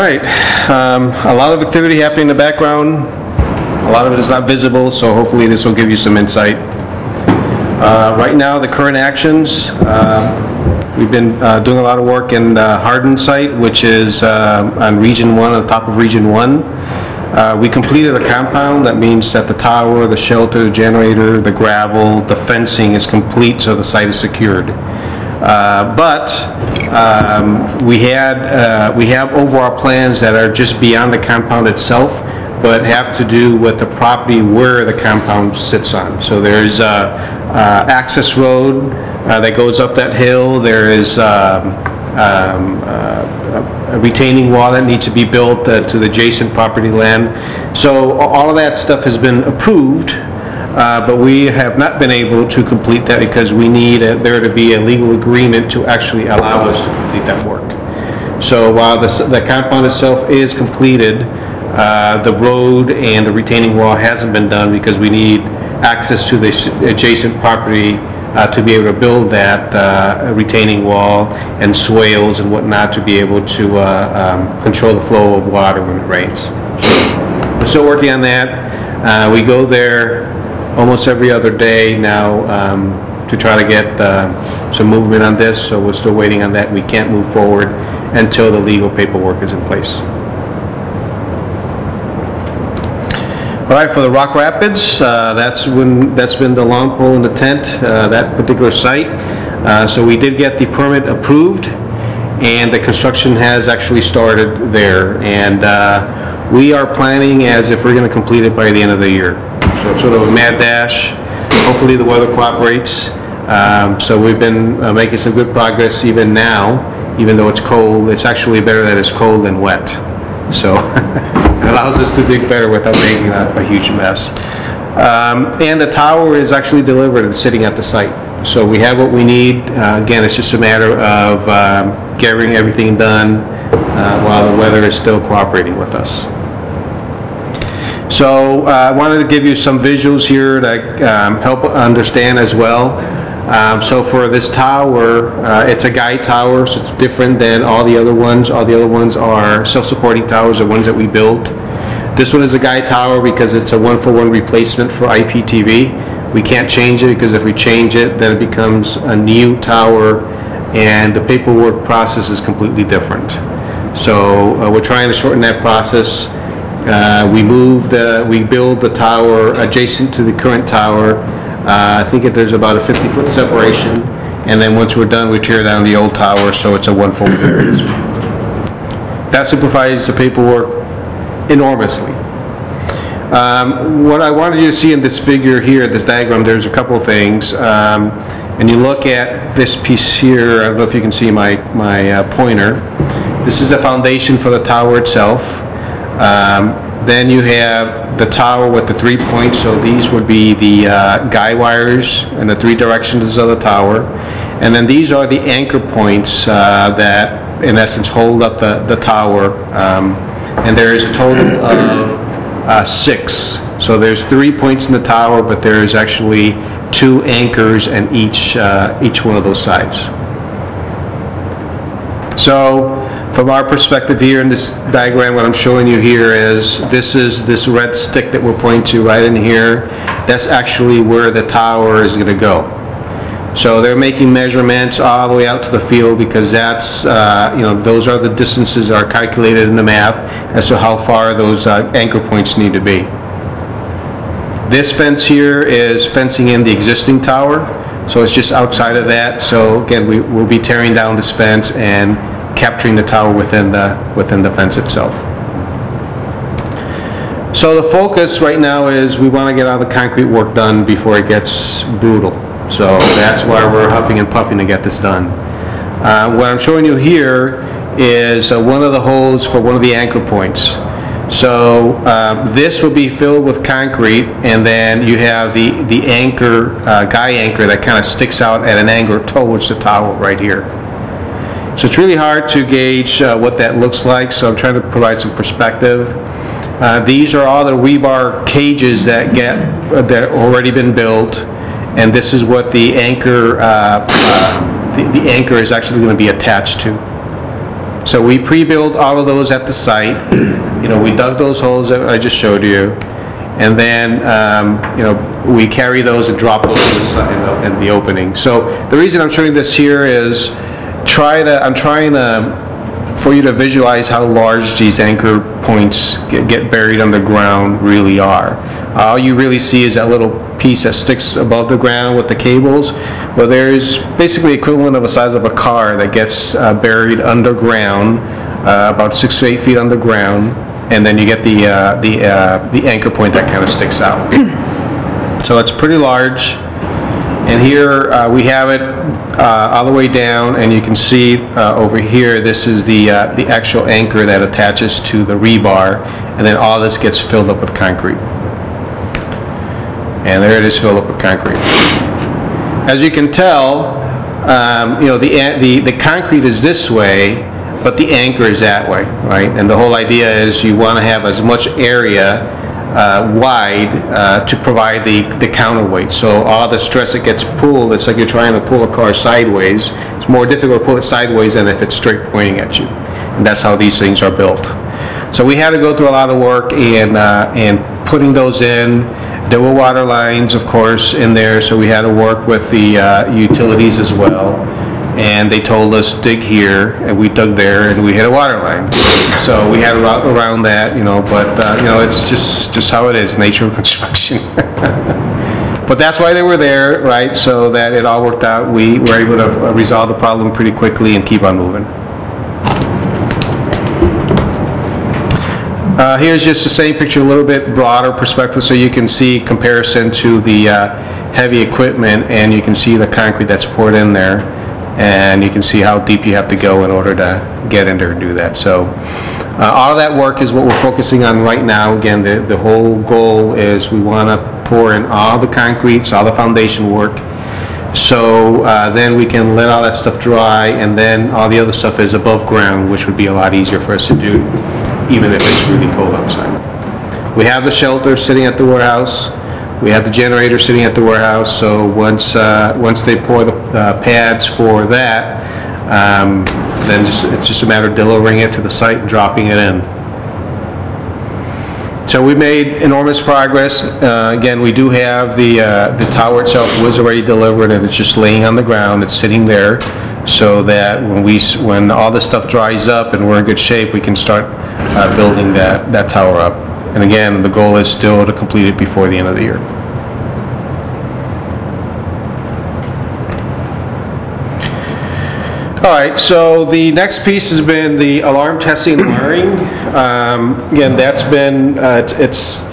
Right, um, a lot of activity happening in the background. A lot of it is not visible, so hopefully this will give you some insight. Uh, Right now, the current actions, uh, we've been uh, doing a lot of work in the Hardin site, which is uh, on Region 1, on top of Region 1. Uh, We completed a compound, that means that the tower, the shelter, the generator, the gravel, the fencing is complete, so the site is secured. Uh, But um, we had, uh, we have overall plans that are just beyond the compound itself, but have to do with the property where the compound sits on. So there's a uh, access road uh, that goes up that hill, there is um, um, uh, a retaining wall that needs to be built uh, to the adjacent property land. So all of that stuff has been approved, uh, but we have not been able to complete that because we need uh, there to be a legal agreement to actually allow us to complete that work. So while the the compound itself is completed, uh, the road and the retaining wall hasn't been done because we need access to the adjacent property uh, to be able to build that uh, retaining wall and swales and whatnot to be able to uh, um, control the flow of water when it rains. We're still working on that. Uh, We go there almost every other day now um, to try to get uh, some movement on this, so we're still waiting on that. We can't move forward until the legal paperwork is in place. All right, for the Rock Rapids, uh, that's when, that's been the long pole in the tent, uh, that particular site. Uh, So we did get the permit approved, and the construction has actually started there. And uh, we are planning as if we're going to complete it by the end of the year. So it's sort of a mad dash. Hopefully, the weather cooperates. Um, So we've been uh, making some good progress even now, even though it's cold. It's actually better that it's cold than wet. So it allows us to dig better without making a a huge mess. Um, And the tower is actually delivered and sitting at the site. So we have what we need. Uh, Again, it's just a matter of um, getting everything done uh, while the weather is still cooperating with us. So uh, I wanted to give you some visuals here to um, help understand as well. Um, So for this tower, uh, it's a guyed tower, so it's different than all the other ones. All the other ones are self-supporting towers, the ones that we built. This one is a guyed tower because it's a one-for-one replacement for IPTV. We can't change it because if we change it, then it becomes a new tower and the paperwork process is completely different. So uh, we're trying to shorten that process. Uh, We move the, we build the tower adjacent to the current tower. Uh, I think that there's about a 50-foot separation, and then once we're done, we tear down the old tower, so it's a one-full replacement. That simplifies the paperwork enormously. Um, What I wanted you to see in this figure here, this diagram, there's a couple of things. Um, And you look at this piece here, I don't know if you can see my, my uh, pointer. This is the foundation for the tower itself. Um, Then you have the tower with the three points, so these would be the uh, guy wires in the three directions of the tower. And then these are the anchor points uh, that, in essence, hold up the, the tower. Um, And there is a total of uh, six. So there's three points in the tower, but there's actually two anchors in each, uh, each one of those sides. So, from our perspective here in this diagram, what I'm showing you here is, this is this red stick that we're pointing to right in here. That's actually where the tower is gonna go. So they're making measurements all the way out to the field because that's, uh, you know, those are the distances that are calculated in the map as to how far those uh, anchor points need to be. This fence here is fencing in the existing tower, so it's just outside of that. So again, we will be tearing down this fence and capturing the tower within the, within the fence itself. So the focus right now is we want to get all the concrete work done before it gets brutal. So that's why we're huffing and puffing to get this done. Uh, What I'm showing you here is uh, one of the holes for one of the anchor points. So uh, this will be filled with concrete, and then you have the, the anchor, uh, guy anchor that kind of sticks out at an angle towards the tower right here. So it's really hard to gauge uh, what that looks like, so I'm trying to provide some perspective. Uh, These are all the rebar cages that get, uh, that already been built, and this is what the anchor, uh, uh, the the anchor is actually going to be attached to. So we pre-built all of those at the site. You know, we dug those holes that I just showed you. And then, um, you know, we carry those and drop those in the in the- in the opening. So the reason I'm showing this here is try to, I'm trying to, for you to visualize how large these anchor points get get buried underground really are. All you really see is that little piece that sticks above the ground with the cables. Well, there's basically equivalent of the size of a car that gets uh, buried underground, uh, about six to eight feet underground, and then you get the, uh, the, uh, the anchor point that kind of sticks out. So it's pretty large. And here, uh, we have it uh, all the way down, and you can see uh, over here, this is the, uh, the actual anchor that attaches to the rebar, and then all this gets filled up with concrete. And there it is filled up with concrete. As you can tell, um, you know, the, the, the concrete is this way, but the anchor is that way, right? And the whole idea is you want to have as much area uh, wide uh, to provide the, the counterweight. So all the stress that gets pulled, it's like you're trying to pull a car sideways. It's more difficult to pull it sideways than if it's straight pointing at you. And that's how these things are built. So we had to go through a lot of work in, uh, in putting those in. There were water lines, of course, in there, so we had to work with the uh, utilities as well. And they told us dig here, and we dug there, and we hit a water line. So we had a route around that, you know, but, uh, you know, it's just, just how it is, nature of construction. But that's why they were there, right, so that it all worked out. We were able to uh, resolve the problem pretty quickly and keep on moving. Uh, Here's just the same picture, a little bit broader perspective, so you can see comparison to the uh, heavy equipment, and you can see the concrete that's poured in there, and you can see how deep you have to go in order to get in there and do that. So uh, all that work is what we're focusing on right now. Again, the the whole goal is we want to pour in all the concretes, all the foundation work, so uh, then we can let all that stuff dry, and then all the other stuff is above ground, which would be a lot easier for us to do, even if it's really cold outside. We have the shelter sitting at the warehouse, we have the generator sitting at the warehouse, so once, uh, once they pour the uh, pads for that, um, then just, it's just a matter of delivering it to the site and dropping it in. So we made enormous progress. Uh, Again, we do have the, uh, the tower itself was already delivered, and it's just laying on the ground, it's sitting there, so that when we, when all this stuff dries up and we're in good shape, we can start uh, building that, that tower up. And again, the goal is still to complete it before the end of the year. All right, so the next piece has been the alarm testing and wiring. Um, Again, that's been, uh, it's- it's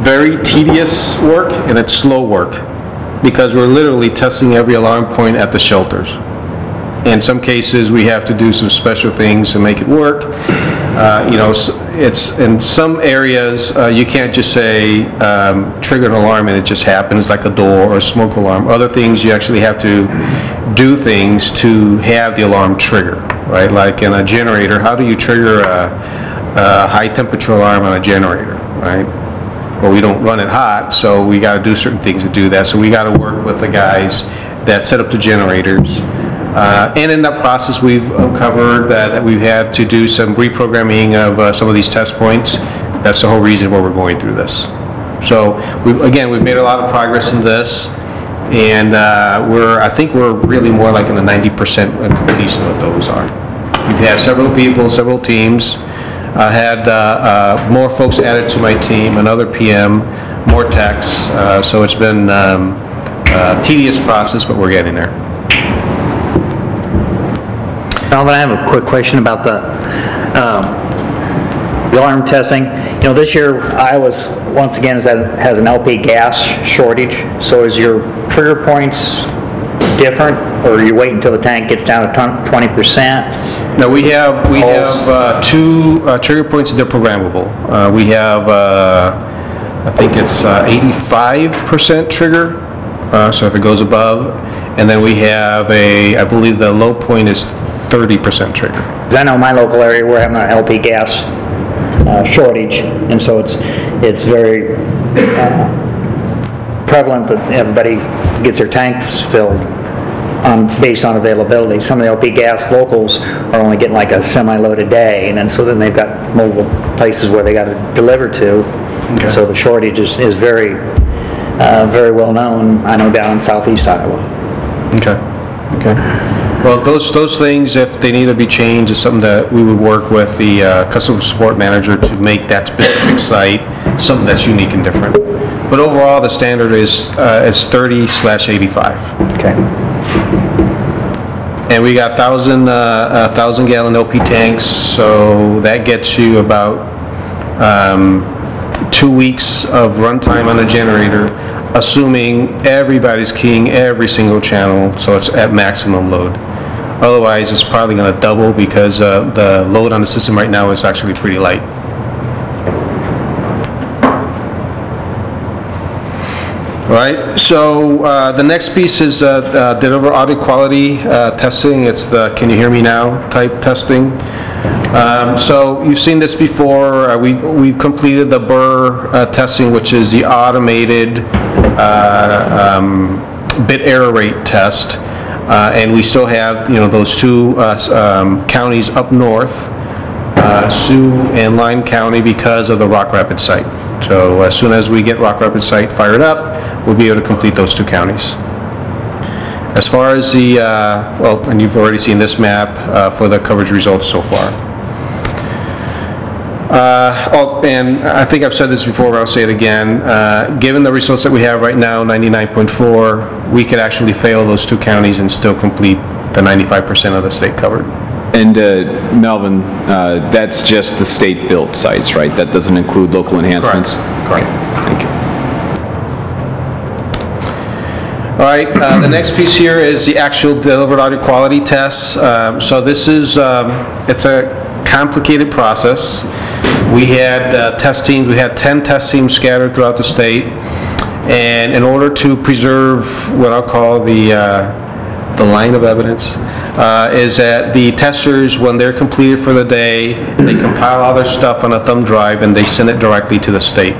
very tedious work and it's slow work because we're literally testing every alarm point at the shelters. In some cases, we have to do some special things to make it work. Uh, You know, it's, in some areas, uh, you can't just say, um, trigger an alarm and it just happens, like a door or a smoke alarm. Other things, you actually have to do things to have the alarm trigger, right? Like in a generator, how do you trigger a, a high-temperature alarm on a generator, right? Well, we don't run it hot, so we gotta do certain things to do that. So we gotta work with the guys that set up the generators. Uh, And in that process, we've uncovered that we've had to do some reprogramming of uh, some of these test points. That's the whole reason why we're going through this. So, we again, we've made a lot of progress in this, and uh, we're, I think we're really more like in the 90% completion of what those are. We've had several people, several teams. I had uh, uh, more folks added to my team, another PM, more techs, uh, so it's been um, a tedious process, but we're getting there. Alvin, I have a quick question about the, um, the alarm testing. You know, this year Iowa's, once again, is that, has an LP gas shortage. So is your trigger points different, or you wait until the tank gets down to twenty percent? No, we have, we Pulse. have uh, two uh, trigger points, they're programmable. Uh, We have, uh, I think it's uh, 85% trigger, uh, so if it goes above, and then we have a, I believe the low point is 30% trigger. Because I know my local area, we're having an LP gas uh, shortage, and so it's, it's very uh, prevalent that everybody gets their tanks filled on, based on availability. Some of the LP gas locals are only getting like a semi-load a day, and then, so then they've got multiple places where they got to deliver to. So the shortage is, is very, uh, very well known, I know down in southeast Iowa. Okay, okay. Well, those, those things, if they need to be changed, is something that we would work with the uh, customer support manager to make that specific site something that's unique and different. But overall, the standard is, uh, is 30 slash 85. Okay. And we got 1,000, uh, 1,000 gallon LP tanks, so that gets you about um, two weeks of runtime on a generator, assuming everybody's keying every single channel, so it's at maximum load. Otherwise, it's probably going to double because uh, the load on the system right now is actually pretty light. All right, so uh, the next piece is uh, uh, deliver audio quality uh, testing. It's the can you hear me now type testing. Um, So you've seen this before. Uh, We We've completed the BER uh, testing, which is the automated um, bit error rate test. Uh, And we still have, you know, those two uh, um, counties up north uh, Sioux and Lyon County because of the Rock Rapids site. So as soon as we get Rock Rapids site fired up, we'll be able to complete those two counties. As far as the, uh, well, and you've already seen this map uh, for the coverage results so far. Uh, Oh, and I think I've said this before, but I'll say it again. Uh, Given the results that we have right now, 99.4, we could actually fail those two counties and still complete the 95% of the state covered. And uh, Melvin, uh, that's just the state-built sites, right? That doesn't include local enhancements? Correct. Correct. Thank you. All right, uh, the next piece here is the actual delivered audio quality tests. Um, So this is, um, it's a complicated process. We had uh, test teams, we had 10 test teams scattered throughout the state, and in order to preserve what I'll call the, uh, the line of evidence, uh, is that the testers, when they're completed for the day, they compile all their stuff on a thumb drive and they send it directly to the state.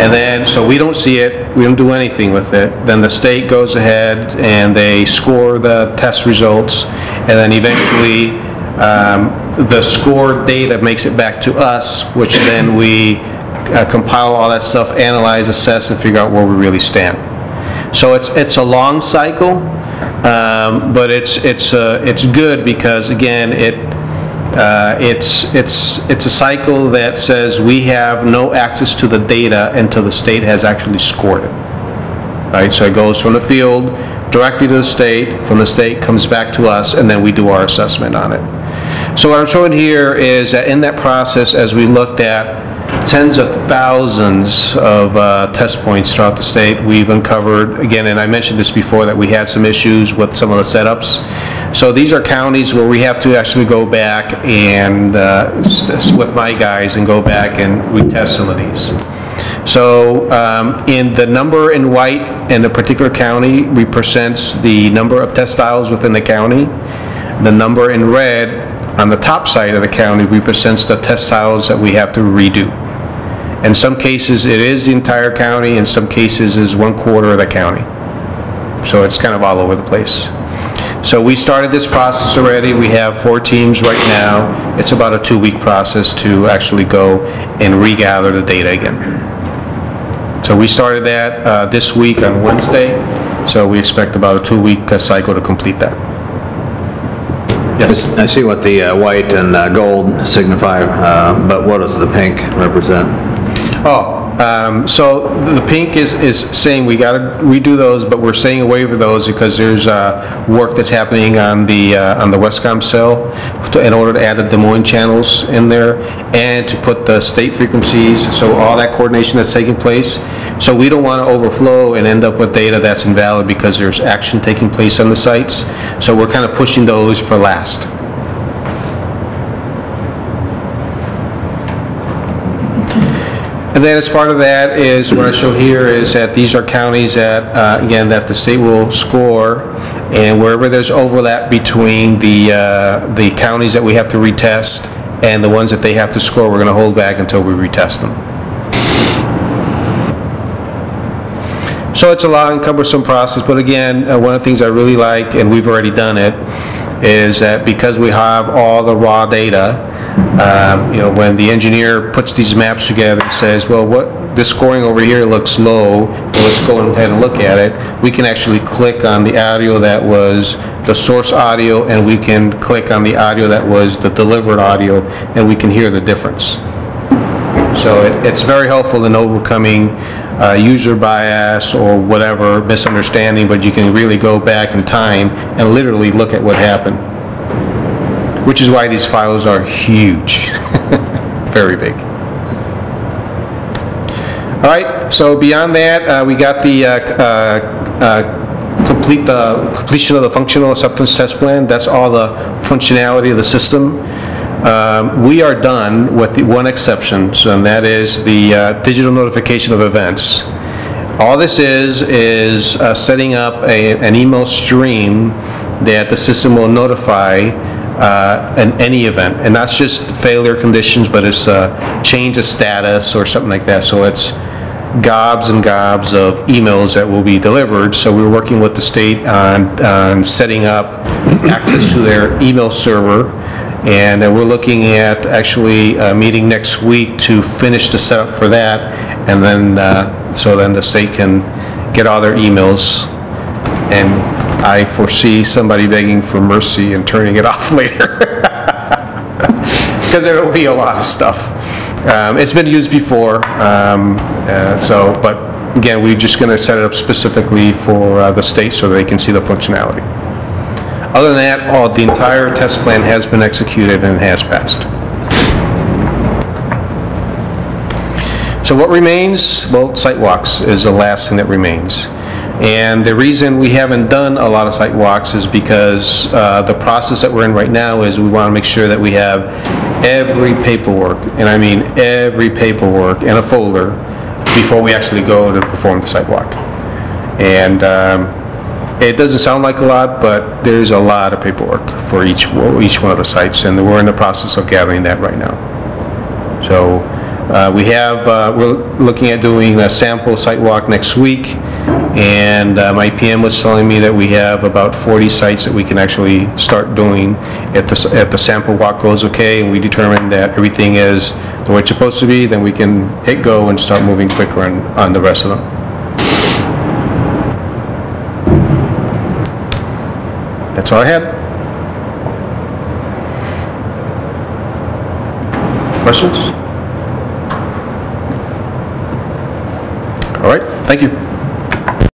And then, so we don't see it, we don't do anything with it. Then the state goes ahead and they score the test results, and then eventually, um, the score data makes it back to us, which then we uh, compile all that stuff, analyze, assess, and figure out where we really stand. So it's, it's a long cycle, um, but it's, it's, uh, it's good because, again, it, uh, It's, it's, it's a cycle that says we have no access to the data until the state has actually scored it. Right, so it goes from the field directly to the state, from the state comes back to us, and then we do our assessment on it. So what I'm showing here is that in that process, as we looked at tens of thousands of uh, test points throughout the state, we've uncovered, again, and I mentioned this before, that we had some issues with some of the setups. So these are counties where we have to actually go back and, uh, with my guys, and go back and retest some of these. So um, in the number in white in the particular county represents the number of test tiles within the county. The number in red on the top side of the county represents the test tiles that we have to redo. In some cases, it is the entire county, in some cases, is one quarter of the county. So it's kind of all over the place. So we started this process already, we have four teams right now. It's about a two-week process to actually go and regather the data again. So we started that uh, this week on Wednesday, so we expect about a two-week uh, cycle to complete that. Yes? I see what the uh, white and uh, gold signify, uh, but what does the pink represent? Oh, um, so the pink is, is saying we gotta redo those, but we're staying away from those because there's, uh, work that's happening on the, uh, on the Westcom cell to- in order to add the Des Moines channels in there and to put the state frequencies, so all that coordination that's taking place. So we don't wanna overflow and end up with data that's invalid because there's action taking place on the sites. So we're kind of pushing those for last. And then as part of that is, what I show here is that these are counties that, uh, again, that the state will score, and wherever there's overlap between the, uh, the counties that we have to retest and the ones that they have to score, we're gonna hold back until we retest them. So it's a long cumbersome process, but again, uh, one of the things I really like, and we've already done it, is that because we have all the raw data, um, you know, when the engineer puts these maps together and says, well, what, this scoring over here looks low, well, let's go ahead and look at it, we can actually click on the audio that was the source audio, and we can click on the audio that was the delivered audio, and we can hear the difference. So it- it's very helpful in overcoming uh, user bias or whatever misunderstanding, but you can really go back in time and literally look at what happened. Which is why these files are huge, very big. All right, so beyond that, uh, we got the uh, uh, uh, complete, the completion of the functional acceptance test plan. That's all the functionality of the system. Um, We are done with the one exception, and that is the uh, digital notification of events. All this is, is uh, setting up a- an email stream that the system will notify uh, in any event. And that's just failure conditions, but it's a change of status or something like that. So it's gobs and gobs of emails that will be delivered. So we're working with the state on, on setting up access to their email server. And uh, we're looking at actually a meeting next week to finish the setup for that. And then, uh, so then the state can get all their emails. And I foresee somebody begging for mercy and turning it off later. Because there will be a lot of stuff. Um, It's been used before, um, uh, so, but again, we're just going to set it up specifically for uh, the state so they can see the functionality. Other than that, all, the entire test plan has been executed and has passed. So what remains? Well, site walks is the last thing that remains. And the reason we haven't done a lot of site walks is because uh, the process that we're in right now is we want to make sure that we have every paperwork, and I mean every paperwork in a folder before we actually go to perform the site walk. And um, it doesn't sound like a lot, but there's a lot of paperwork for each, each one of the sites, and we're in the process of gathering that right now. So uh, we have, uh, we're looking at doing a sample site walk next week, and uh, my PM was telling me that we have about 40 sites that we can actually start doing if the, if the sample walk goes okay, and we determine that everything is the way it's supposed to be, then we can hit go and start moving quicker on, on the rest of them. That's all I had. Questions? All right, thank you.